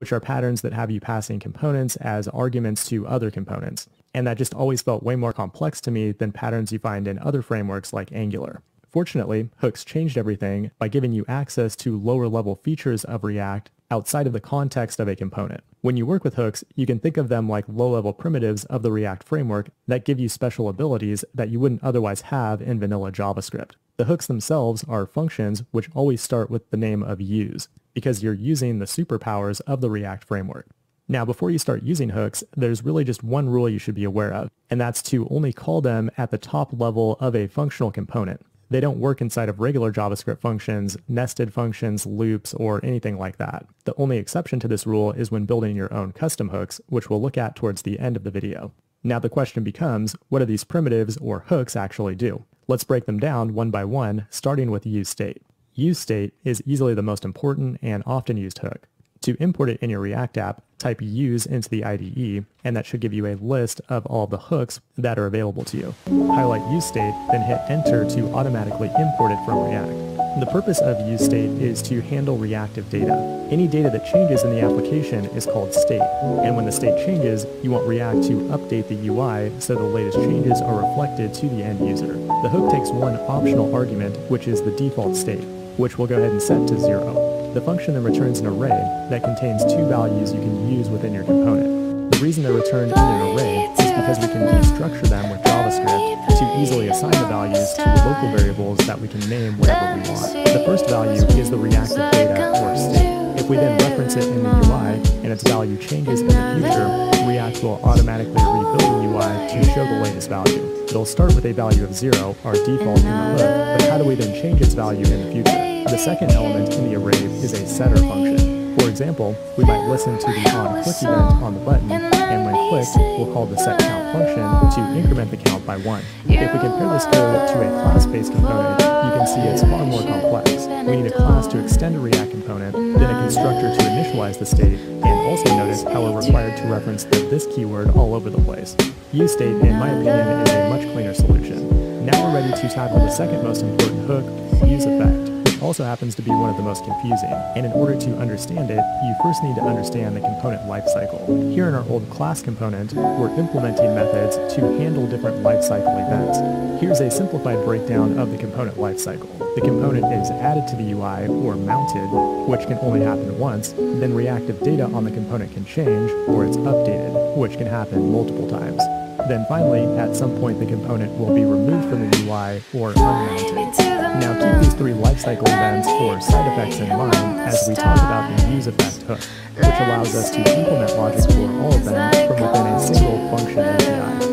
which are patterns that have you passing components as arguments to other components. And that just always felt way more complex to me than patterns you find in other frameworks like Angular. Fortunately, hooks changed everything by giving you access to lower level features of React outside of the context of a component. When you work with hooks, you can think of them like low-level primitives of the React framework that give you special abilities that you wouldn't otherwise have in vanilla JavaScript. The hooks themselves are functions which always start with the name of use, because you're using the superpowers of the React framework. Now, before you start using hooks, there's really just one rule you should be aware of, and that's to only call them at the top level of a functional component. They don't work inside of regular JavaScript functions, nested functions, loops, or anything like that. The only exception to this rule is when building your own custom hooks, which we'll look at towards the end of the video. Now the question becomes, what do these primitives or hooks actually do? Let's break them down one by one, starting with useState. UseState is easily the most important and often used hook. To import it in your React app, type use into the IDE, and that should give you a list of all the hooks that are available to you. Highlight useState, then hit enter to automatically import it from React. The purpose of useState is to handle reactive data. Any data that changes in the application is called state, and when the state changes, you want React to update the UI so the latest changes are reflected to the end user. The hook takes one optional argument, which is the default state, which we'll go ahead and set to zero. The function then returns an array that contains two values you can use within your component. The reason they're returned in an array is because we can destructure them with JavaScript to easily assign the values to the local variables that we can name whatever we want. The first value is the reactive data or state. If we then reference it in the UI and its value changes in the future, React will automatically rebuild the UI to show the latest value. It'll start with a value of 0, our default in the hook, but how do we then change its value in the future? The second element in the array is a setter function. For example, we might listen to the on click event on the button, and when clicked, we'll call the setCount function to increment the count by 1. If we compare this code to a class-based component, you can see it's far more complex. We need a class to extend a React component, then a constructor to initialize the state, and also notice how we're required to reference the this keyword all over the place. UseState, in my opinion, is a much cleaner solution. Now we're ready to tackle the second most important hook, useEffect also happens to be one of the most confusing, and in order to understand it, you first need to understand the component lifecycle. Here in our old class component, we're implementing methods to handle different lifecycle events. Here's a simplified breakdown of the component lifecycle. The component is added to the UI or mounted, which can only happen once, then reactive data on the component can change, or it's updated, which can happen multiple times. Then finally, at some point the component will be removed from the UI or unmounted. Now keep these three lifecycle events or side effects in mind as we talk about the useEffect hook, which allows us to implement logic for all of them from within a single function API.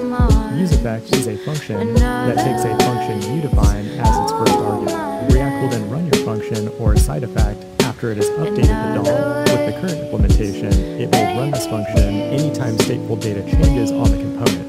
UseEffect is a function that takes a function you define as its first argument. React will then run your function or side effect after it has updated the DOM. With the current implementation, it will run this function anytime stateful data changes on the component.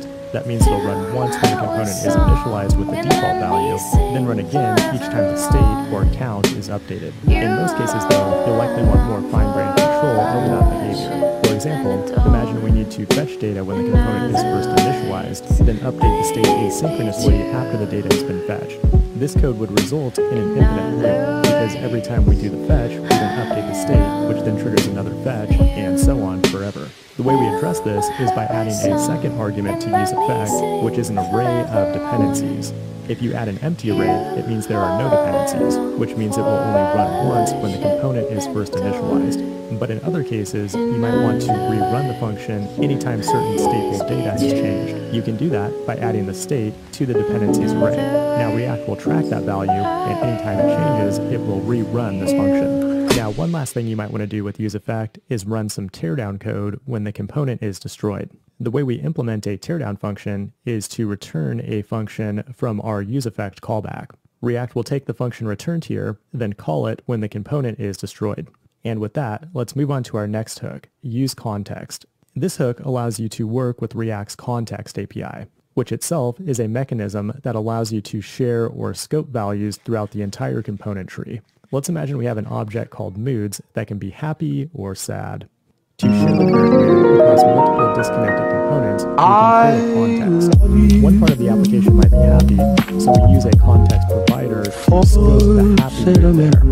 Means it'll run once when the component is initialized with the default value, then run again each time the state or count is updated. In most cases though, you'll likely want more fine-grained control over that behavior. For example, imagine we need to fetch data when the component is first initialized, then update the state asynchronously after the data has been fetched. This code would result in an infinite loop, because every time we do the fetch, we then update the state, which then triggers another fetch, and so on forever. The way we address this is by adding a second argument to use useEffect, which is an array of dependencies. If you add an empty array, it means there are no dependencies, which means it will only run once when the component is first initialized. But in other cases, you might want to rerun the function anytime certain stateful data has changed. You can do that by adding the state to the dependencies array. Now React will track that value, and anytime it changes, it will rerun this function. Now, one last thing you might want to do with useEffect is run some teardown code when the component is destroyed. The way we implement a teardown function is to return a function from our useEffect callback. React will take the function returned here, then call it when the component is destroyed. And with that, let's move on to our next hook, useContext. This hook allows you to work with React's context API, which itself is a mechanism that allows you to share or scope values throughout the entire component tree. Let's imagine we have an object called moods that can be happy or sad. To share the current mood across multiple disconnected components, we can create a context. One part of the application might be happy, so we use a context provider to scope the happy mood there.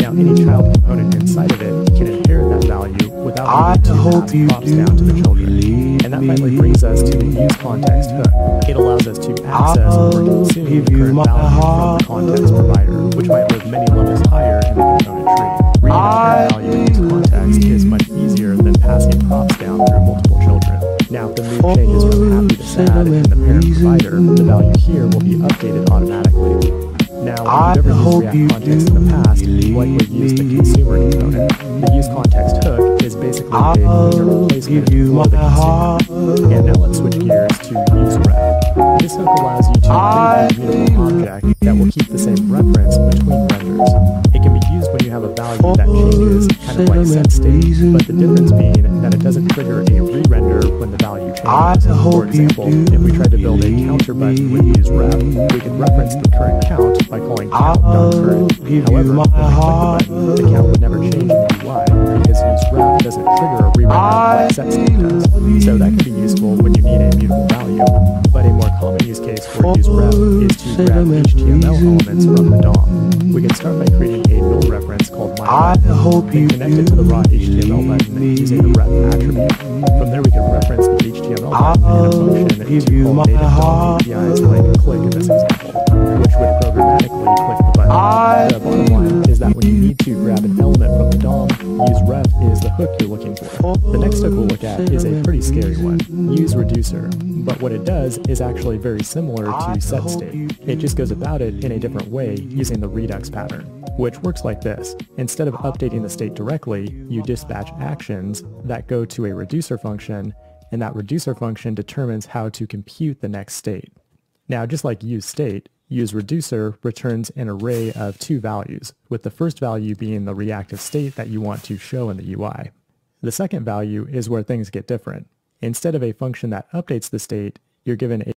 Now, any child component inside of it can inherit that value without needing to pass props down to the children. And that finally brings us to the use context hook. It allows us to access or consume the current value from the context provider, which might live many Now, if the move changes from happy to sad in the parent provider, the value here will be updated automatically. Now, if you've ever used React Context in the past, you likely used the consumer component. The use context hook is basically a replacement for the consumer. And now let's switch gears to use ref. This hook allows you to create a immutable object that will keep the same reference between renders. Value that changes, kind of like set state, but the difference being that it doesn't trigger a re-render when the value changes. For example, if we tried to build a counter button with use ref, we could reference the current count by calling count.current. However, when we click the button, the count would never change in the UI because use ref doesn't trigger a re-render like set state does. So that can be use case for use ref is to grab HTML elements from the DOM. We can start by creating a null reference called myRef, then connect it to the raw HTML button using the ref attribute. From there we can reference the HTML button in a function to call native APIs like click in this example, which would programmatically click the button. The bottom line is that when you need to grab an element from the DOM, use ref is hook you're looking for. The next hook we'll look at is a pretty scary one, use reducer. But what it does is actually very similar to set state. It just goes about it in a different way using the redux pattern, which works like this. Instead of updating the state directly, you dispatch actions that go to a reducer function, and that reducer function determines how to compute the next state. Now, just like use state, use reducer returns an array of two values, with the first value being the reactive state that you want to show in the UI. The second value is where things get different. Instead of a function that updates the state, you're given a